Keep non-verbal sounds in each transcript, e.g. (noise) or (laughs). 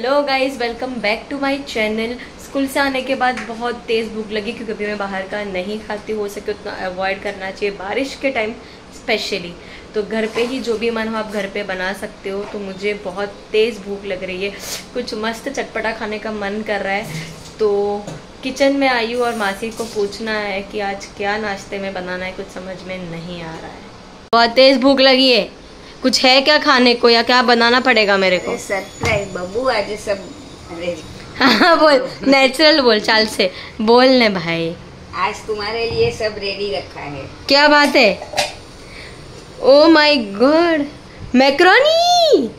Hello guys welcome back to my channel school से आने के बाद बहुत तेज़ भूख लगी, क्योंकि अभी मैं बाहर का नहीं खाती हो सके उतना अवॉइड करना चाहिए बारिश के टाइम स्पेशली तो घर पे ही जो भी मन हो, आप घर पे बना सकते हो तो मुझे बहुत तेज़ भूख लग रही है। कुछ मस्त चटपटा खाने का मन कर रहा है। तो किचन में आई हूँ और मासी को पूछना है कि आज क्या नाश्ते में बनाना है, कुछ समझ में नहीं आ रहा है। बहुत तेज़ भूख लगी है। कुछ है क्या खाने को या क्या बनाना पड़ेगा मेरे को? सरप्राइज़ बबू आज सब रेडी हाँ बोल नेचुरल बोल चाल से। बोल ने भाई। आज तुम्हारे लिए सब रेडी रखा है। क्या बात है? ओ माय गॉड मैक्रोनी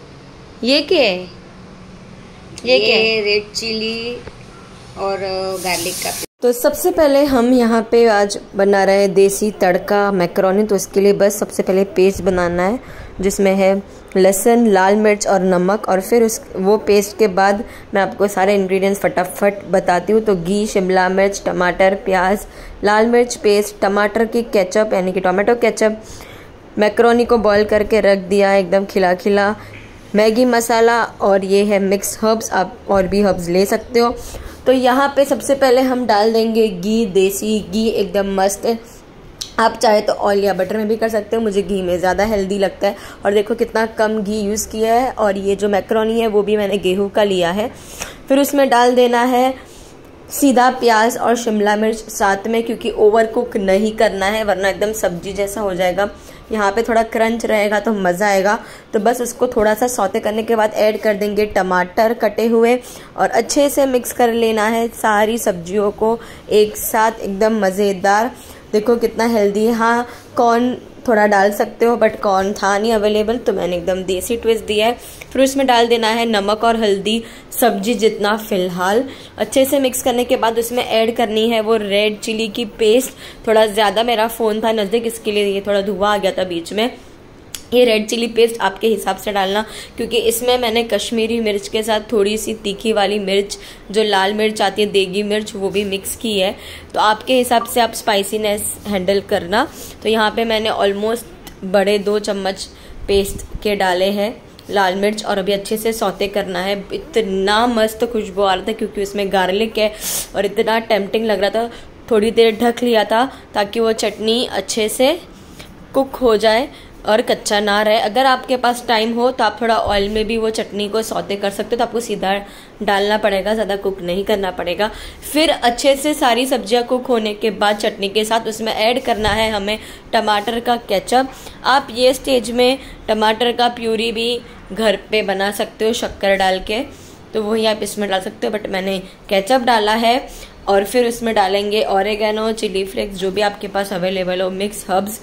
ये क्या है? ये क्या है? रेड चिली और गार्लिक का तो सबसे पहले हम यहाँ पे आज बना रहे हैं देसी तड़का, मैक्रोनी। तो इसके लिए बस सबसे पहले पेस्ट बनाना है, जिसमें है लहसुन, लाल मिर्च और नमक। और फिर उस, वो पेस्ट के बाद मैं आपको सारे इंग्रेडिएंट्स फटाफट बताती हूँ। तो घी, शिमला मिर्च, टमाटर, प्याज, लाल मिर्च पेस्ट, टमाटर की केचप, यानी कि टोमेटो केचप। मैक्रोनी को बॉईल करके रख दिया, एकदम खिला खिला मैगी मसाला और ये है मिक्स हर्ब्स आप और भी हर्ब्स ले सकते हो। तो यहाँ पे सबसे पहले हम डाल देंगे घी, देसी घी, एकदम मस्त। आप चाहे तो ऑयल या बटर में भी कर सकते हो, मुझे घी में ज़्यादा हेल्दी लगता है। और देखो कितना कम घी यूज़ किया है, और ये जो मैक्रोनी है, वो भी मैंने गेहूँ का लिया है। फिर उसमें डाल देना है सीधा प्याज और शिमला मिर्च साथ में, क्योंकि ओवर कुक नहीं करना है, वरना एकदम सब्ज़ी जैसा हो जाएगा। यहाँ पे थोड़ा क्रंच रहेगा तो मज़ा आएगा। तो बस उसको थोड़ा सा सौते करने के बाद ऐड कर देंगे टमाटर कटे हुए और अच्छे से मिक्स कर लेना है सारी सब्जियों को एक साथ, एकदम मज़ेदार। देखो कितना हेल्दी है। हाँ कॉर्न थोड़ा डाल सकते हो, बट कॉर्न था नहीं अवेलेबल तो मैंने एकदम देसी ट्विस्ट दिया है। फिर उसमें डाल देना है नमक और हल्दी सब्ज़ी जितना फ़िलहाल अच्छे से मिक्स करने के बाद उसमें ऐड करनी है वो रेड चिली की पेस्ट थोड़ा ज़्यादा मेरा फ़ोन था नज़दीक, इसके लिए ये थोड़ा धुआँ आ गया था बीच में। ये रेड चिली पेस्ट आपके हिसाब से डालना, क्योंकि इसमें मैंने कश्मीरी मिर्च के साथ थोड़ी सी तीखी वाली मिर्च, जो लाल मिर्च आती है, देगी मिर्च, वो भी मिक्स की है। तो आपके हिसाब से आप स्पाइसीनेस हैंडल करना। तो यहाँ पे मैंने ऑलमोस्ट बड़े दो चम्मच पेस्ट के डाले हैं। लाल मिर्च और अभी अच्छे से सौते करना है। इतना मस्त खुशबू आ रहा था क्योंकि उसमें गार्लिक है और इतना टेम्पटिंग लग रहा था। थोड़ी देर ढक लिया था ताकि वो चटनी अच्छे से कुक हो जाए। और कच्चा ना रहे। अगर आपके पास टाइम हो तो आप थोड़ा ऑयल में भी वो चटनी को सौते कर सकते हो तो आपको सीधा डालना पड़ेगा, ज़्यादा कुक नहीं करना पड़ेगा। फिर अच्छे से सारी सब्ज़ियाँ कुक होने के बाद चटनी के साथ उसमें ऐड करना है हमें टमाटर का केचप आप ये स्टेज में टमाटर का प्यूरी भी घर पे बना सकते हो शक्कर डाल के। तो वही आप इसमें डाल सकते हो बट मैंने केचप डाला है। और फिर उसमें डालेंगे ऑरेगेनो चिली फ्लेक्स जो भी आपके पास अवेलेबल हो मिक्स हर्ब्स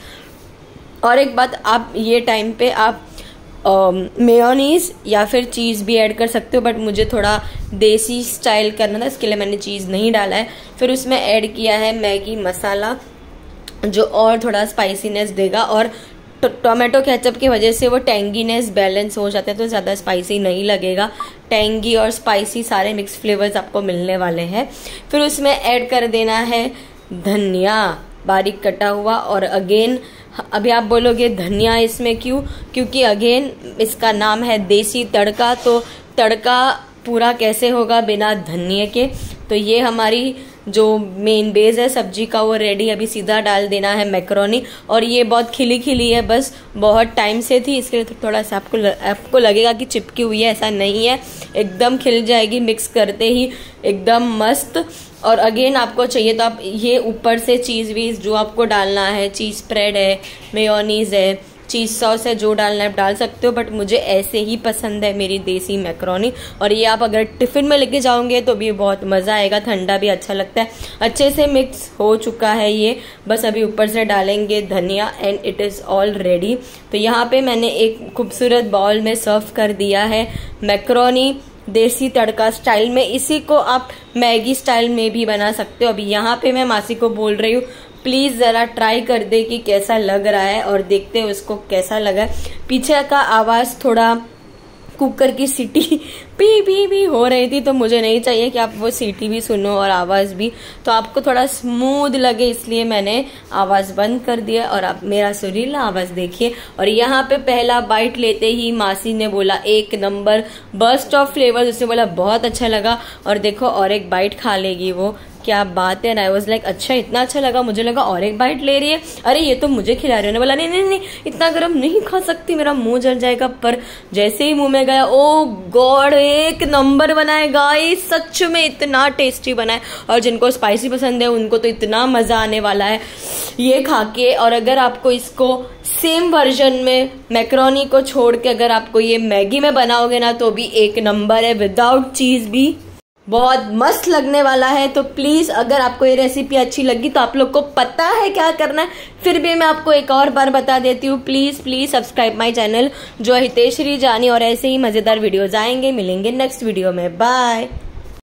और एक बात, आप ये टाइम पे आप मेयोनीज या फिर चीज़ भी ऐड कर सकते हो बट मुझे थोड़ा देसी स्टाइल करना था, इसके लिए मैंने चीज़ नहीं डाला है। फिर उसमें ऐड किया है मैगी मसाला, जो और थोड़ा स्पाइसीनेस देगा और टोमेटो केचप की वजह से वो टेंगीनेस बैलेंस हो जाता है तो ज़्यादा स्पाइसी नहीं लगेगा। टेंगी और स्पाइसी सारे मिक्स फ्लेवर्स आपको मिलने वाले हैं। फिर उसमें ऐड कर देना है धनिया। बारीक कटा हुआ और अगेन अभी आप बोलोगे धनिया इसमें क्यों? क्योंकि अगेन इसका नाम है देसी तड़का तो तड़का पूरा कैसे होगा बिना धनिया के? तो ये हमारी जो मेन बेस है, सब्ज़ी का वो रेडी अभी सीधा डाल देना है मैक्रोनी और ये बहुत खिली खिली है, बस बहुत टाइम से थी, इसके लिए तो थोड़ा सा आपको आपको लगेगा कि चिपकी हुई है, ऐसा नहीं है। एकदम खिल जाएगी मिक्स करते ही एकदम मस्त। और अगेन आपको चाहिए तो आप ये ऊपर से चीज़ वीज जो आपको डालना है चीज़ स्प्रेड है मेयोनीज है चीज़ सॉस है, जो डालना है आप डाल सकते हो बट मुझे ऐसे ही पसंद है मेरी देसी मैक्रोनी। और ये आप अगर टिफ़िन में लेके जाओगे तो भी बहुत मज़ा आएगा, ठंडा भी अच्छा लगता है। अच्छे से मिक्स हो चुका है ये। बस अभी ऊपर से डालेंगे धनिया and it is all ready तो यहाँ पे मैंने एक खूबसूरत बाउल में सर्व कर दिया है मैक्रोनी देसी तड़का स्टाइल में। इसी को आप मैगी स्टाइल में भी बना सकते हो। अभी यहाँ पे मैं मासी को बोल रही हूँ प्लीज़ जरा ट्राई कर दे कि कैसा लग रहा है और देखते हैं उसको कैसा लगा। पीछे का आवाज़ थोड़ा कुकर की सीटी (laughs) पी पी पी हो रही थी तो मुझे नहीं चाहिए कि आप वो सीटी भी सुनो और आवाज़ भी। तो आपको थोड़ा स्मूथ लगे, इसलिए मैंने आवाज़ बंद कर दिया और आप मेरा सुरीला आवाज़ देखिए। और यहाँ पे पहला बाइट लेते ही मासी ने बोला, एक नंबर बस्ट ऑफ़ फ्लेवर उसने बोला, बहुत अच्छा लगा। और देखो, और एक बाइट खा लेगी वो। क्या बात है? आई वॉज़ लाइक अच्छा इतना अच्छा लगा, मुझे लगा और एक बाइट ले रही है। अरे, ये तो मुझे खिला रही है बोला नहीं नहीं नहीं, इतना गर्म नहीं खा सकती, मेरा मुँह जल जाएगा। पर जैसे ही मुँह में गया ओ गॉड एक नंबर बनाए गाइस सच में इतना टेस्टी बनाए और जिनको स्पाइसी पसंद है, उनको तो इतना मज़ा आने वाला है। ये खा के, और अगर आपको इसको सेम वर्जन में मैक्रोनी को छोड़ के अगर आपको ये मैगी में बनाओगे ना तो भी एक नंबर है। विदाउट चीज़ भी बहुत मस्त लगने वाला है तो प्लीज़ अगर आपको ये रेसिपी अच्छी लगी तो आप लोग को पता है क्या करना है। फिर भी मैं आपको एक और बार बता देती हूँ please please subscribe my channel जो हितेश्री जानी, और ऐसे ही मज़ेदार वीडियोज़ आएँगे। मिलेंगे नेक्स्ट वीडियो में। बाय